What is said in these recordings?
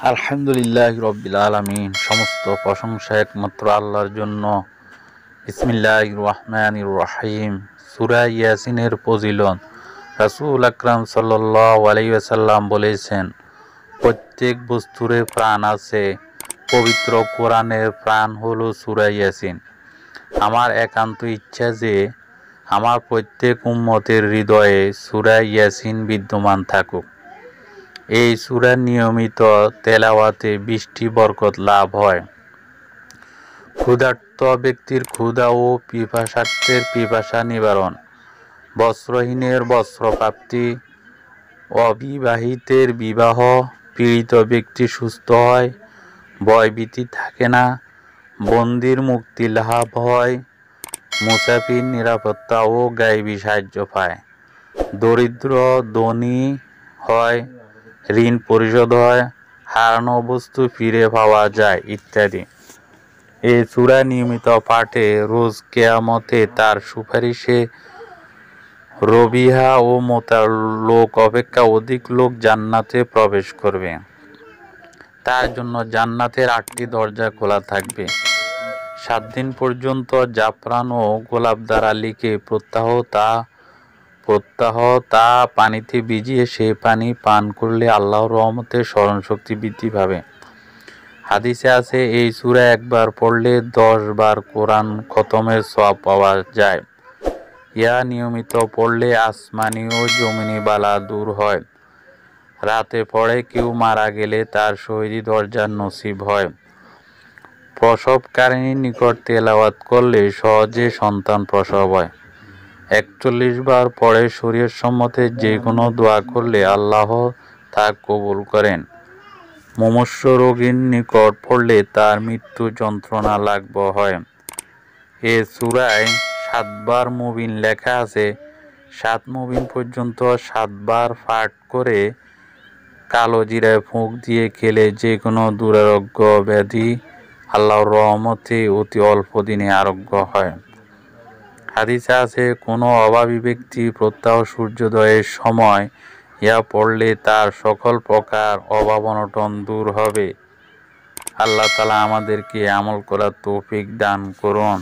আলহামদুলিল্লাহ রব্বিল আলমিন। সমস্ত প্রশংসা একমাত্র আল্লাহর জন্য। ইসমিল্লাহ রহমান রাহিম। সুরা ইয়াসিনের ফজিলন রাসুল আকরাম সাল্লাহ আলাইসাল্লাম বলেছেন, প্রত্যেক বস্তুরে প্রাণ আছে। পবিত্র কোরআনের প্রাণ হলো সুরা ইয়াসিন। আমার একান্ত ইচ্ছা যে আমার প্রত্যেক উম্মতের হৃদয়ে সুরা ইয়াসিন বিদ্যমান থাকুক। এই সুরার নিয়মিত তেলাওয়াতে বৃষ্টি বরকত লাভ হয়। ক্ষুধার্ত ব্যক্তির ক্ষুধা ও পিপাসার্থের পিপাসা নিবারণ, বস্ত্রহীনের বস্ত্রপ্রাপ্তি, অবিবাহিতের বিবাহ, পীড়িত ব্যক্তি সুস্থ হয়, ভয়ভীতি থাকে না, বন্দির মুক্তি লাভ হয়, মুসাফির নিরাপত্তা ও গাইবী সাহায্য পায়, দরিদ্র ধনী হয় ঋণ পরিশোধ হয়, হারানো বস্তু ফিরে পাওয়া যায় ইত্যাদি। এই চূড়া নিয়মিত পাঠে রোজ কেয়ামতে তার সুপারিশে রবিহা ও মোতার লোক অপেক্ষা অধিক লোক জান্নাতে প্রবেশ করবে। তার জন্য জান্নাতের আটটি দরজা খোলা থাকবে। সাত দিন পর্যন্ত জাফরান ও গোলাপ দ্বারা লিখে প্রত্যাহ তা প্রত্যাহ তা পানিতে ভিজিয়ে সে পানি পান করলে আল্লাহর রহমতে স্মরণশক্তি বৃদ্ধি পাবে। হাদিসে আছে, এই সুরা একবার পড়লে দশ বার কোরআন খতমের সব পাওয়া যায়। ইয়া নিয়মিত পড়লে আসমানি ও জমিনি বালা দূর হয়। রাতে পড়ে কেউ মারা গেলে তার শহীদি দরজার নসিব হয়। প্রসবকারিণীর নিকট তেলাওয়াত করলে সহজে সন্তান প্রসব হয়। একচল্লিশ বার পরে শরীর সম্মতে যে কোনো দোয়া করলে আল্লাহ তা কবুল করেন। মুমস্য রোগীর নিকট পড়লে তার মৃত্যু যন্ত্রণা লাগব হয়। এ সুরায় সাতবার মুবিন লেখা আছে, সাত মুবিন পর্যন্ত সাতবার ফাট করে কালো জিরায় ফুঁক দিয়ে খেলে যে কোনো দুরারোগ্য ব্যাধি আল্লাহর রহমতে অতি অল্প দিনে আরোগ্য হয়। হাদিসে আছে, কোনো অভাবী ব্যক্তি প্রত্যাহ সূর্যোদয়ের সময় ইয়া পড়লে তার সকল প্রকার অভাব অনটন দূর হবে। আল্লাহ তালা আমাদেরকে আমল করার তৌফিক দান করুন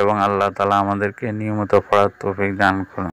এবং আল্লাহ তালা আমাদেরকে নিয়মিত পড়ার তৌফিক দান করুন।